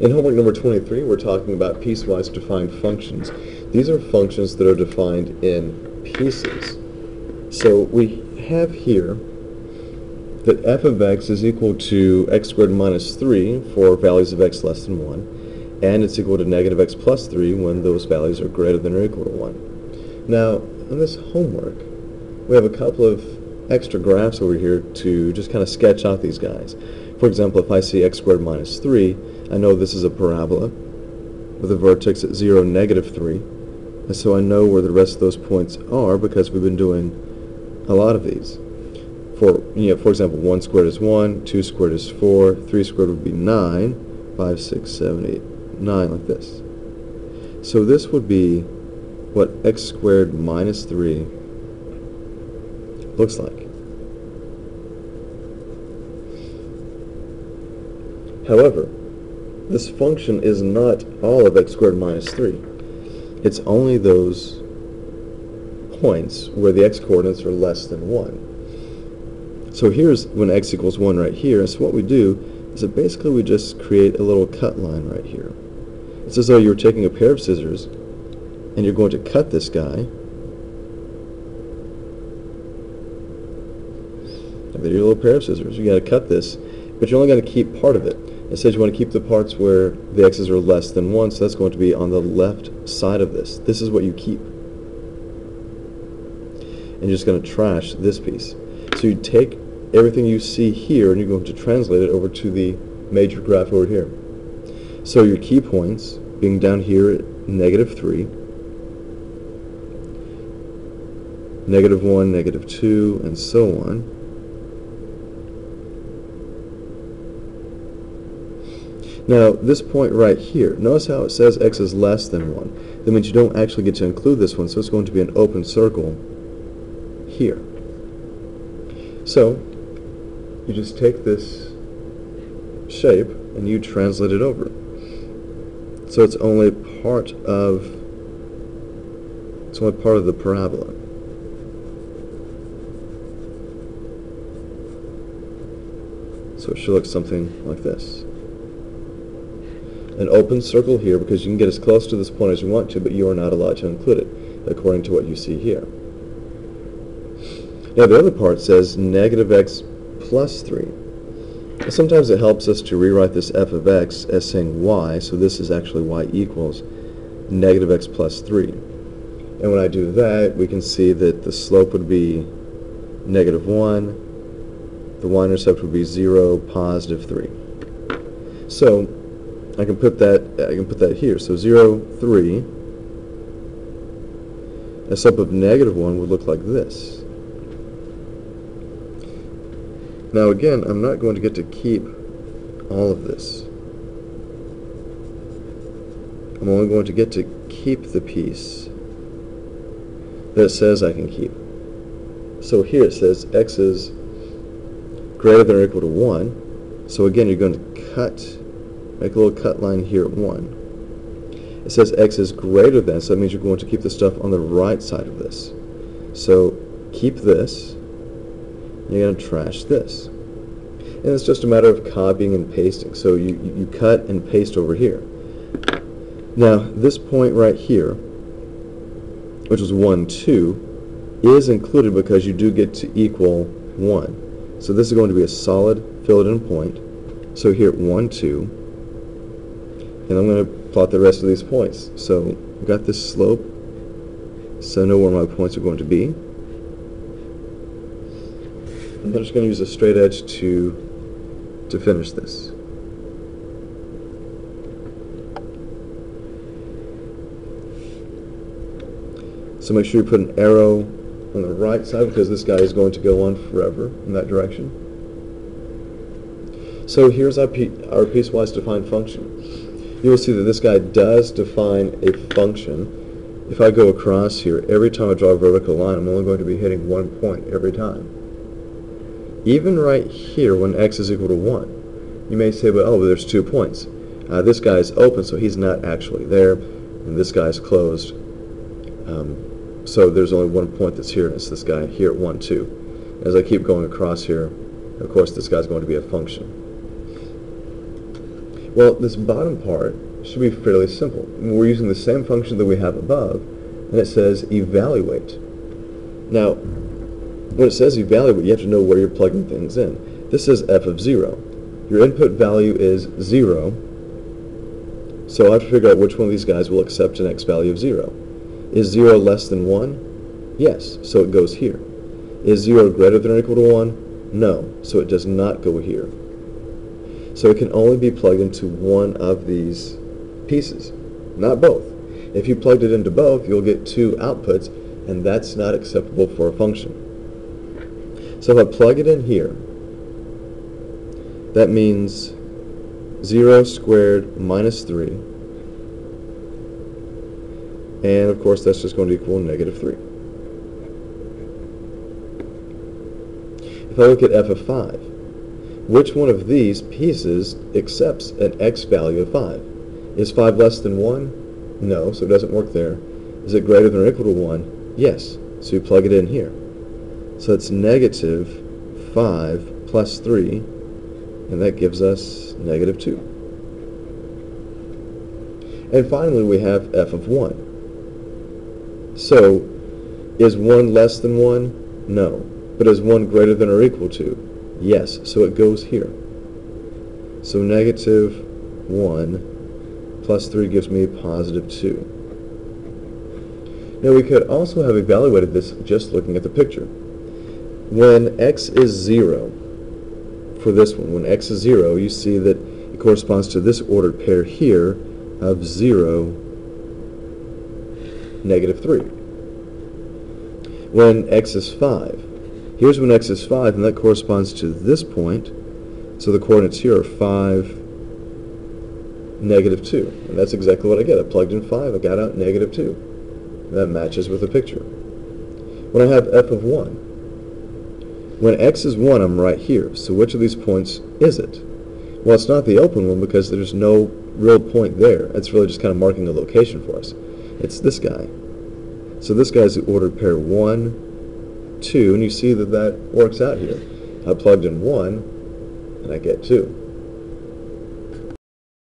In homework number 23, we're talking about piecewise defined functions. These are functions that are defined in pieces. So we have here that f of x is equal to x squared minus 3 for values of x less than 1, and it's equal to negative x plus 3 when those values are greater than or equal to 1. Now, in this homework, we have a couple of extra graphs over here to just kind of sketch out these guys. For example, if I see x squared minus 3, I know this is a parabola with a vertex at 0, negative 3. And so I know where the rest of those points are because we've been doing a lot of these. For, you know, for example, 1 squared is 1, 2 squared is 4, 3 squared would be 9, 5, 6, 7, 8, 9, like this. So this would be what x squared minus 3 looks like. However, this function is not all of x squared minus 3. It's only those points where the x-coordinates are less than 1. So here's when x equals 1 right here. So what we do is that basically we just create a little cut line right here. It's as though you're taking a pair of scissors and you're going to cut this guy. There's your little pair of scissors. You got to cut this, but you're only going to keep part of it. It says you want to keep the parts where the x's are less than 1, so that's going to be on the left side of this. This is what you keep. And you're just going to trash this piece. So you take everything you see here and you're going to translate it over to the major graph over here. So your key points being down here at negative 3, negative 1, negative 2, and so on. Now, this point right here, notice how it says x is less than 1. That means you don't actually get to include this one, so it's going to be an open circle here. So, you just take this shape and you translate it over. So it's only part of it's only part of the parabola. So it should look something like this an open circle here because you can get as close to this point as you want to, but you are not allowed to include it, according to what you see here. Now the other part says negative x plus 3. Sometimes it helps us to rewrite this f of x as saying y, so this is actually y equals negative x plus 3. And when I do that, we can see that the slope would be negative 1, the y-intercept would be 0, positive 3. So I can put that I can put that here. So 0, 3. A sub of negative 1 would look like this. Now again, I'm not going to get to keep all of this. I'm only going to get to keep the piece that says I can keep. So here it says x is greater than or equal to 1. So again, you're going to cut Make a little cut line here at 1. It says x is greater than, so that means you're going to keep the stuff on the right side of this. So keep this, you're going to trash this. And it's just a matter of copying and pasting. So you, you cut and paste over here. Now, this point right here, which is 1, 2, is included because you do get to equal 1. So this is going to be a solid filled-in point. So here at 1, 2, and I'm going to plot the rest of these points. So I've got this slope, so I know where my points are going to be. I'm just going to use a straight edge to, to finish this. So make sure you put an arrow on the right side because this guy is going to go on forever in that direction. So here's our, our piecewise defined function you will see that this guy does define a function. If I go across here, every time I draw a vertical line, I'm only going to be hitting one point every time. Even right here, when x is equal to 1, you may say, well, oh, there's two points. Uh, this guy is open, so he's not actually there, and this guy is closed. Um, so there's only one point that's here, and it's this guy here at 1, 2. As I keep going across here, of course, this guy's going to be a function. Well, this bottom part should be fairly simple. We're using the same function that we have above, and it says evaluate. Now, when it says evaluate, you have to know where you're plugging things in. This says f of 0. Your input value is 0, so I have to figure out which one of these guys will accept an x value of 0. Is 0 less than 1? Yes, so it goes here. Is 0 greater than or equal to 1? No, so it does not go here. So it can only be plugged into one of these pieces, not both. If you plugged it into both, you'll get two outputs, and that's not acceptable for a function. So if I plug it in here, that means 0 squared minus 3. And of course that's just going to equal negative 3. If I look at f of 5, which one of these pieces accepts an x value of 5? Is 5 less than 1? No, so it doesn't work there. Is it greater than or equal to 1? Yes, so you plug it in here. So it's negative 5 plus 3, and that gives us negative 2. And finally, we have f of 1. So, is 1 less than 1? No. But is 1 greater than or equal to? Yes. So it goes here. So negative 1 plus 3 gives me positive 2. Now we could also have evaluated this just looking at the picture. When x is 0, for this one, when x is 0, you see that it corresponds to this ordered pair here, of 0, negative 3. When x is 5, here's when x is 5, and that corresponds to this point. So the coordinates here are 5, negative 2. And that's exactly what I get. I plugged in 5, I got out negative 2. And that matches with the picture. When I have f of 1, when x is 1, I'm right here. So which of these points is it? Well, it's not the open one because there's no real point there. It's really just kind of marking a location for us. It's this guy. So this guy's the ordered pair 1, 2, and you see that that works out here. I plugged in 1, and I get 2.